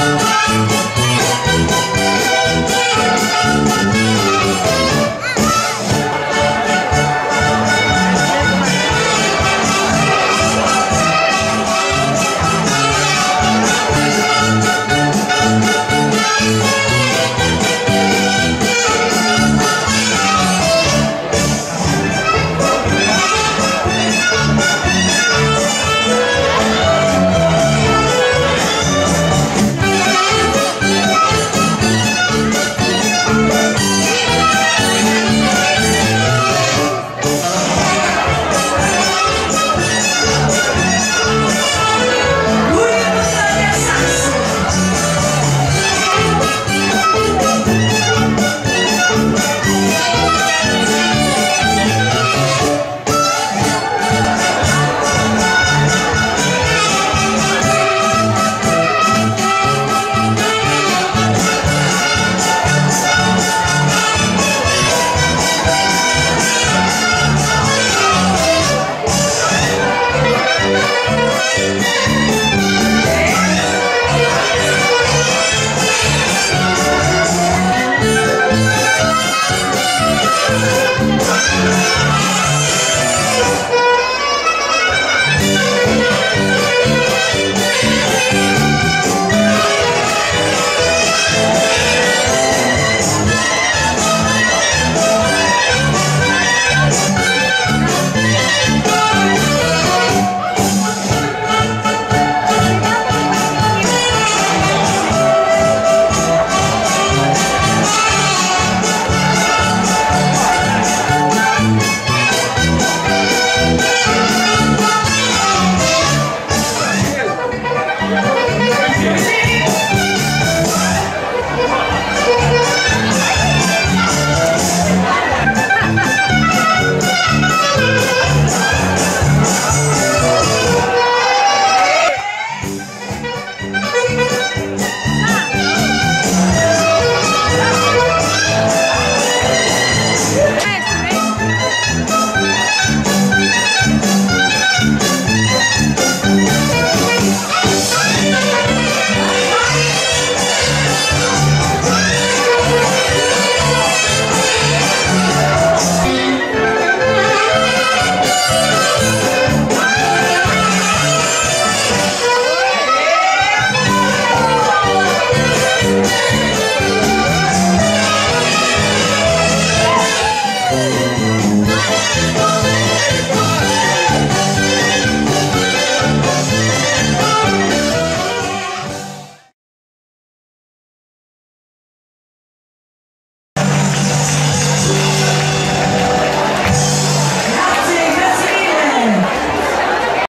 Thank Música Bye.